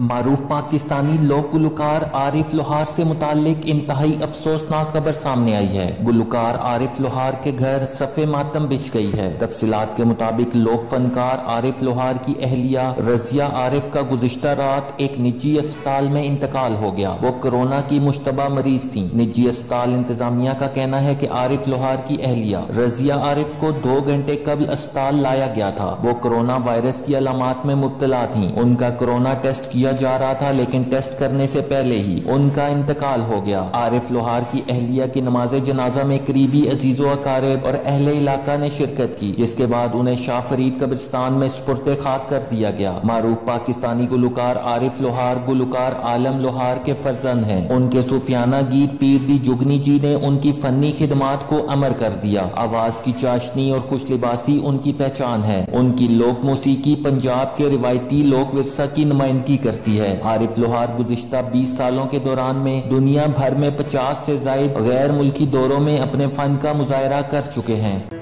मारूफ पाकिस्तानी लोक गुलकार आरिफ लोहार से मुतालिक इंतहाई अफसोसनाक खबर सामने आई है। गुलकार आरिफ लोहार के घर सफ़े मातम बिछ गई है। तफसीत के मुताबिक लोक फनकार आरिफ लोहार की अहलिया रजिया आरिफ का गुजशत रात एक निजी अस्पताल में इंतकाल हो गया। वो कोरोना की मुशतबा मरीज़ थी। निजी अस्पताल इंतजामिया का कहना है की आरिफ लोहार की अहलिया रजिया आरिफ को दो घंटे कबल अस्पताल लाया गया था। वो कोरोना वायरस की अलामत में मुबतला थी। उनका कोरोना टेस्ट किया किया जा रहा था, लेकिन टेस्ट करने से पहले ही उनका इंतकाल हो गया। आरिफ लोहार की अहलिया की नमाज़ जनाजा में करीबी अजीज़ो अकारब और अहले इलाका ने शिरकत की, जिसके बाद उन्हें शाह फरीद कब्रिस्तान में स्पुरते खाक कर दिया गया। मारूफ पाकिस्तानी गुलकार आरिफ लोहार, गुलकार आलम लोहार के फर्जन है। उनके सूफियाना गीत पीर दी जुगनी जी ने उनकी फनी खिदमात को अमर कर दिया। आवाज़ की चाशनी और खुश लिबासी उनकी पहचान है। उनकी लोक मौसीकी पंजाब के रिवायती लोक विरसा की नुमाइंदगी कर करती है। आरिफ लोहार गुजशत 20 सालों के दौरान में दुनिया भर में 50 से जायद गैर मुल्की दौरों में अपने फन का मुजाहरा कर चुके हैं।